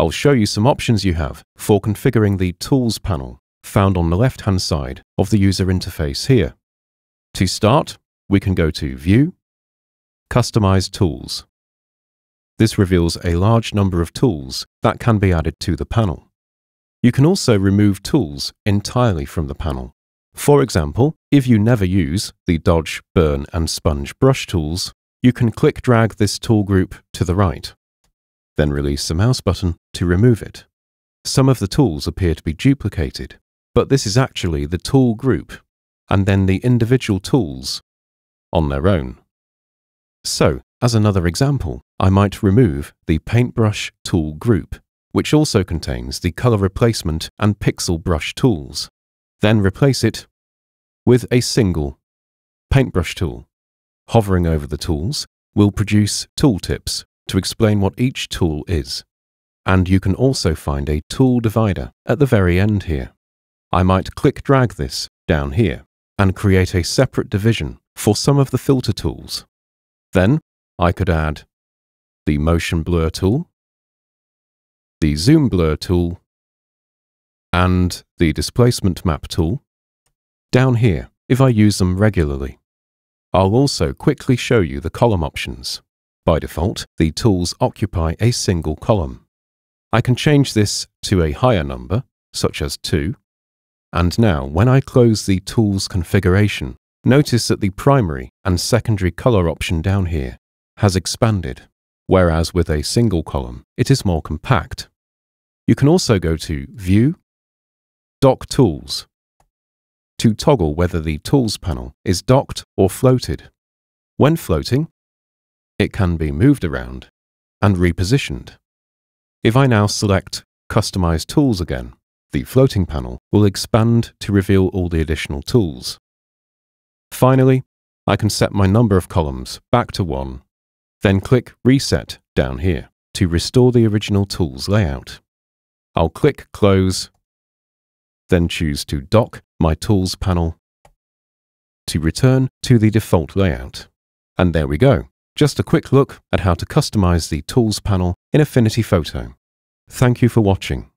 I'll show you some options you have for configuring the Tools panel found on the left-hand side of the user interface here. To start, we can go to View, Customize Tools. This reveals a large number of tools that can be added to the panel. You can also remove tools entirely from the panel. For example, if you never use the Dodge, Burn and Sponge brush tools, you can click drag this tool group to the right, then release the mouse button to remove it. Some of the tools appear to be duplicated, but this is actually the tool group and then the individual tools on their own. So, as another example, I might remove the Paintbrush tool group, which also contains the color replacement and pixel brush tools, then replace it with a single paintbrush tool. Hovering over the tools will produce tooltips to explain what each tool is. And you can also find a tool divider at the very end here. I might click drag this down here and create a separate division for some of the filter tools. Then I could add the motion blur tool, the zoom blur tool, and the displacement map tool down here if I use them regularly. I'll also quickly show you the column options. By default, the tools occupy a single column. I can change this to a higher number, such as 2, and now, when I close the Tools configuration, notice that the primary and secondary color option down here has expanded, whereas with a single column, it is more compact. You can also go to View, Dock Tools, to toggle whether the Tools panel is docked or floated. When floating, it can be moved around and repositioned. If I now select Customize Tools again, the floating panel will expand to reveal all the additional tools. Finally, I can set my number of columns back to 1, then click Reset down here to restore the original tool's layout. I'll click Close, then choose to dock my Tools panel to return to the default layout. And there we go, just a quick look at how to customize the Tools panel in Affinity Photo. Thank you for watching.